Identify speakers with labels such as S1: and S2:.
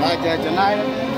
S1: like that tonight.